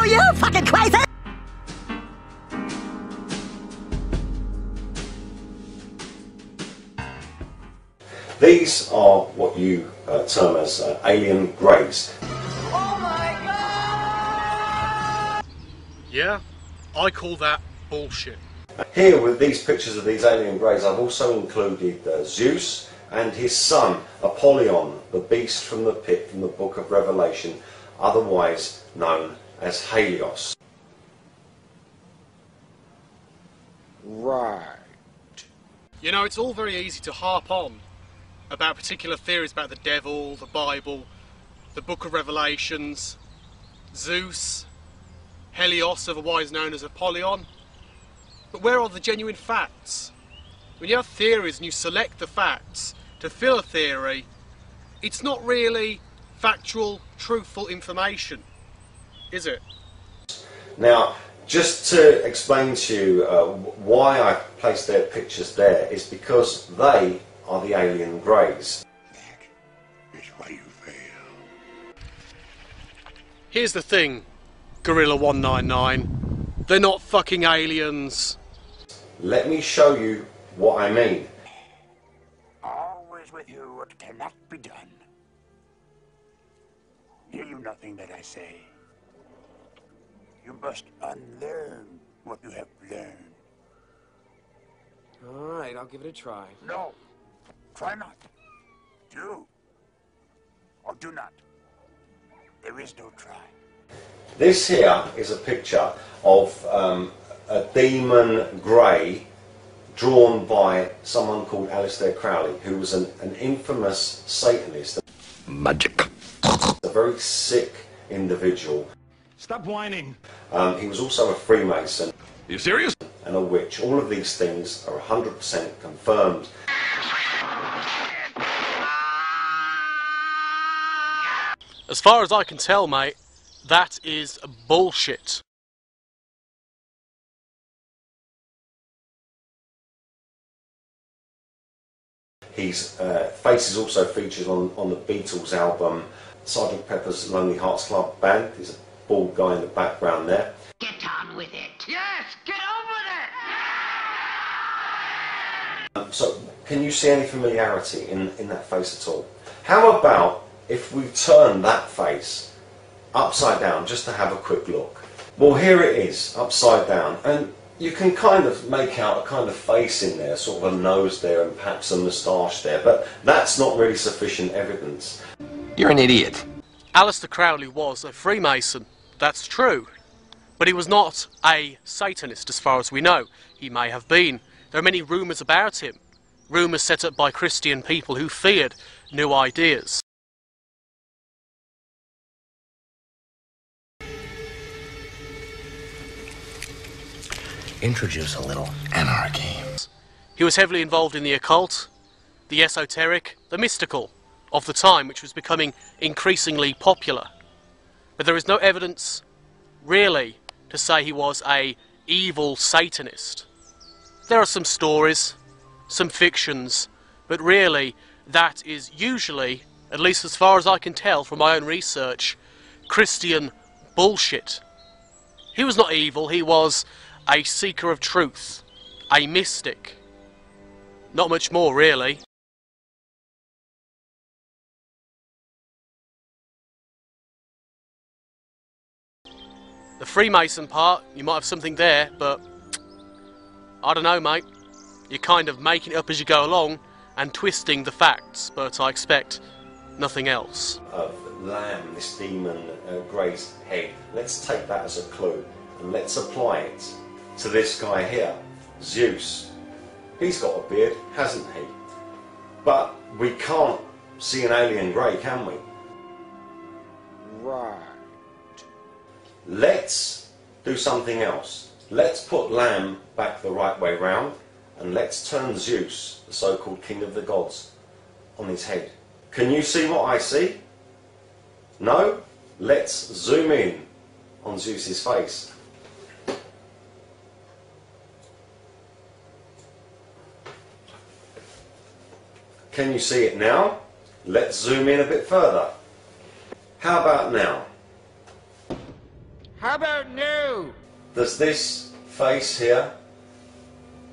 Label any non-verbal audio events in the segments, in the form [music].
Screw you, fucking crazy! These are what you uh, term as uh, alien greys. Oh my god! Yeah, I call that bullshit. Here, with these pictures of these alien greys, I've also included uh, Zeus and his son, Apollyon, the beast from the pit from the book of Revelation, otherwise known as Helios. Right. You know, it's all very easy to harp on about particular theories about the devil, the Bible, the book of Revelations, Zeus, Helios, otherwise known as Apollyon. But where are the genuine facts? When you have theories and you select the facts to fill a theory, it's not really factual, truthful information, is it? Now, just to explain to you uh, why I placed their pictures there is because they are the alien greys. That is why you fail. Here's the thing, Gorilla 199. They're not fucking aliens. Let me show you what I mean. Always with you what cannot be done. Hear you nothing that I say. You must unlearn what you have learned. Alright, I'll give it a try. No. Try not. Do. Or do not. There is no try. This here is a picture of um, a demon grey drawn by someone called Aleister Crowley, who was an, an infamous Satanist, Magic. a very sick individual. Stop whining. Um, he was also a Freemason You serious? and a witch. All of these things are 100% confirmed. As far as I can tell, mate, that is bullshit. His uh, face is also featured on, on the Beatles album Sgt. Pepper's Lonely Hearts Club Band. There's a bald guy in the background there. Get on with it. Yes, get on with it! Um, so, can you see any familiarity in, in that face at all? How about if we turn that face upside down just to have a quick look? Well, here it is, upside down, and you can kind of make out a kind of face in there, sort of a nose there and perhaps a moustache there, but that's not really sufficient evidence. You're an idiot. Aleister Crowley was a Freemason, that's true. But he was not a Satanist, as far as we know. He may have been. There are many rumours about him. Rumours set up by Christian people who feared new ideas. Introduce a little anarchy. He was heavily involved in the occult, the esoteric, the mystical of the time, which was becoming increasingly popular. But there is no evidence, really, to say he was a evil Satanist. There are some stories, some fictions, but really, that is usually, at least as far as I can tell from my own research, Christian bullshit. He was not evil, he was a seeker of truth, a mystic. Not much more, really. The Freemason part, you might have something there, but I don't know, mate. You're kind of making it up as you go along and twisting the facts, but I expect nothing else. Of Lam, this demon uh, grey's head. Let's take that as a clue and let's apply it to this guy here, Zeus. He's got a beard, hasn't he? But we can't see an alien grey, can we? Right. Let's do something else. Let's put Lam back the right way round and let's turn Zeus, the so-called king of the gods, on his head. Can you see what I see? No? Let's zoom in on Zeus's face. Can you see it now? Let's zoom in a bit further. How about now? How about new? Does this face here,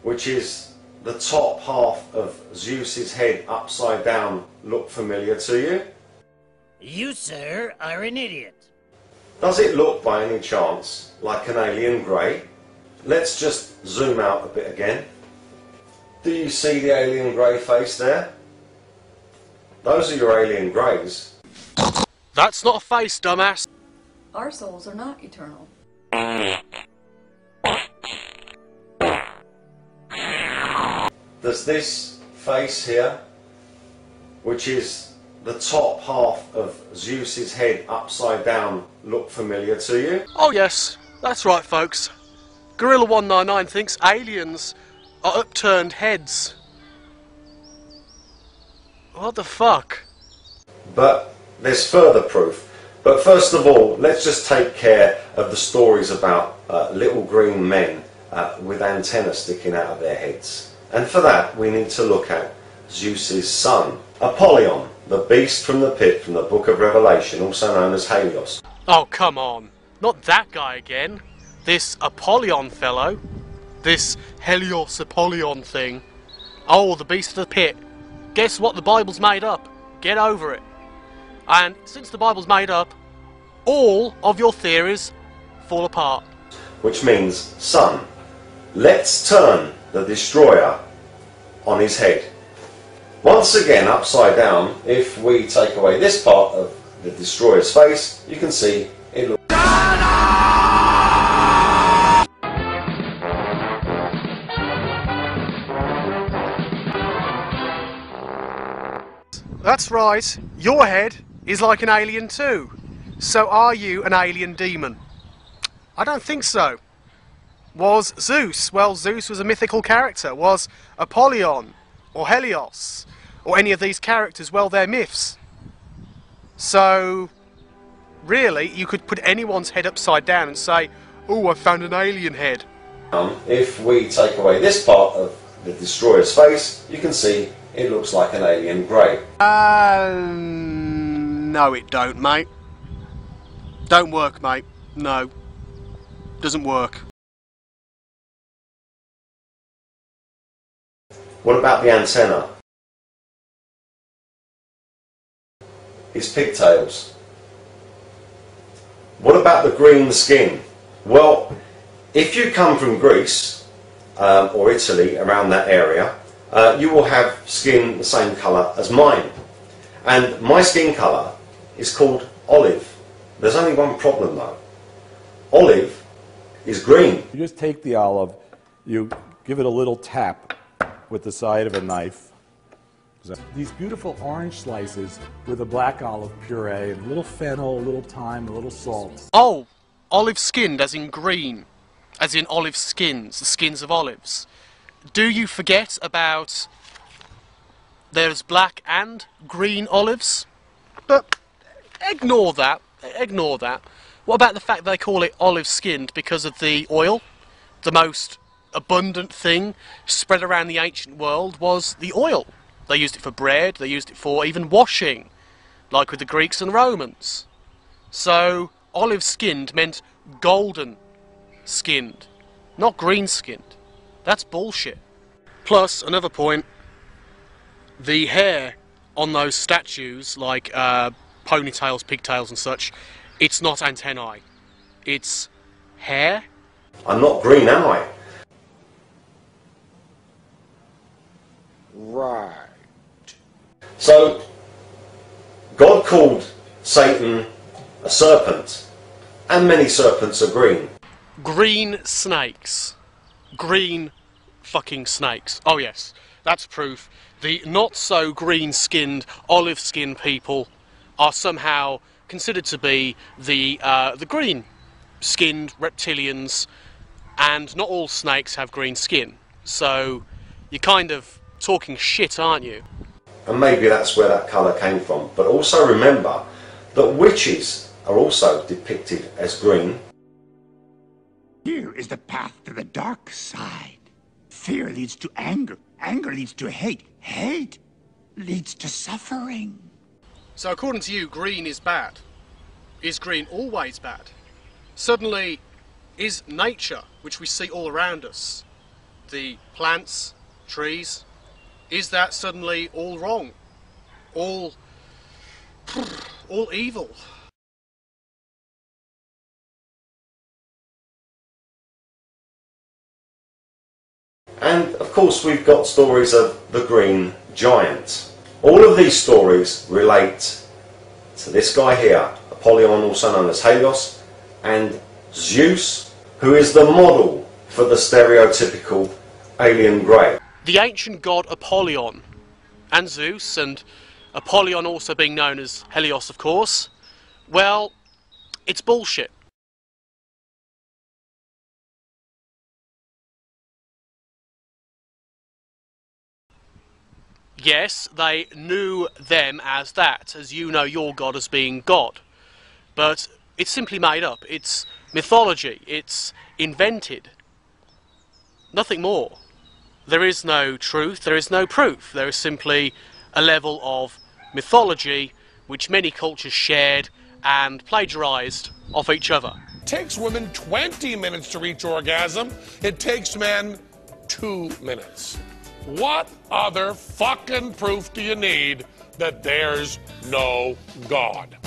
which is the top half of Zeus's head upside down, look familiar to you? You, sir, are an idiot. Does it look by any chance like an alien grey? Let's just zoom out a bit again. Do you see the alien grey face there? Those are your alien greys. That's not a face, dumbass. Our souls are not eternal. Does this face here, which is the top half of Zeus's head upside down, look familiar to you? Oh yes, that's right folks. Gorilla 199 thinks aliens are upturned heads. What the fuck? But there's further proof. But first of all, let's just take care of the stories about uh, little green men uh, with antennas sticking out of their heads. And for that, we need to look at Zeus's son, Apollyon, the beast from the pit from the book of Revelation, also known as Helios. Oh come on, not that guy again. This Apollyon fellow. This Helios Apollyon thing. Oh, the beast of the pit. Guess what the Bible's made up? Get over it. And since the Bible's made up, all of your theories fall apart. which means son. Let's turn the destroyer on his head. Once again, upside down, if we take away this part of the destroyer's face, you can see it looks. That's right. Your head is like an alien too. So are you an alien demon? I don't think so. Was Zeus? Well, Zeus was a mythical character. Was Apollyon or Helios or any of these characters? Well, they're myths. So, really, you could put anyone's head upside down and say, "Oh, I found an alien head." If we take away this part of the destroyer's face, you can see it looks like an alien grey. Um, no, it don't, mate. Don't work, mate. No, doesn't work. What about the antenna? His pigtails. What about the green skin? Well, if you come from Greece um, or Italy, around that area, uh, you will have skin the same colour as mine. And my skin colour is called olive. There's only one problem though. Olive is green. You just take the olive, you give it a little tap with the side of a knife. These beautiful orange slices with a black olive puree, and a little fennel, a little thyme, a little salt. Oh, olive skinned, as in green, as in olive skins, the skins of olives. Do you forget about there's black and green olives? But ignore that. Ignore that. What about the fact they call it olive skinned because of the oil? The most abundant thing spread around the ancient world was the oil. They used it for bread, they used it for even washing, like with the Greeks and Romans. So, olive skinned meant golden skinned, not green skinned. That's bullshit. Plus, another point the hair on those statues, like uh, ponytails, pigtails, and such, it's not antennae. It's hair. I'm not green, am I? Right. So, God called Satan a serpent, and many serpents are green. Green snakes. Green fucking snakes. Oh, yes, that's proof. The not so green skinned, olive skinned people are somehow considered to be the, uh, the green skinned reptilians, and not all snakes have green skin. So you're kind of talking shit, aren't you? And maybe that's where that colour came from. But also remember that witches are also depicted as green. Here is the path to the dark side. Fear leads to anger. Anger leads to hate. Hate leads to suffering. So according to you, green is bad. Is green always bad? Suddenly, is nature, which we see all around us, the plants, trees, is that suddenly all wrong? All. [sniffs] all evil? And of course, we've got stories of the Green Giant. All of these stories relate to this guy here, Apollyon, also known as Helios, and Zeus, who is the model for the stereotypical alien grey. The ancient god Apollyon, and Zeus, and Apollyon also being known as Helios, of course, well, it's bullshit. Yes, they knew them as that, as you know your God as being God. But it's simply made up. It's mythology. It's invented. Nothing more. There is no truth, there is no proof. There is simply a level of mythology which many cultures shared and plagiarized off each other. It takes women 20 minutes to reach orgasm. It takes men two minutes. What other fucking proof do you need that there's no God?